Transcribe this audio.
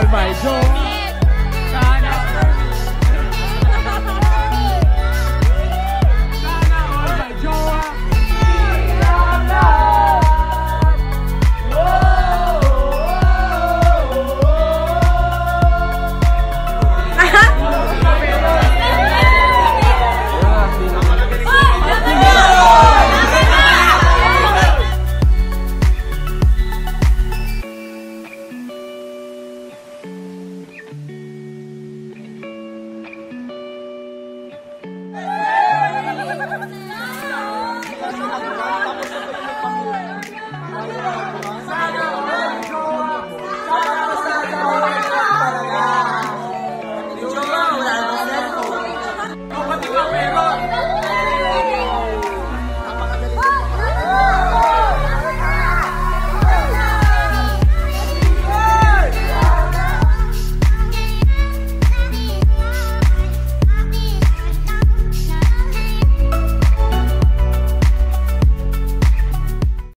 all my joy.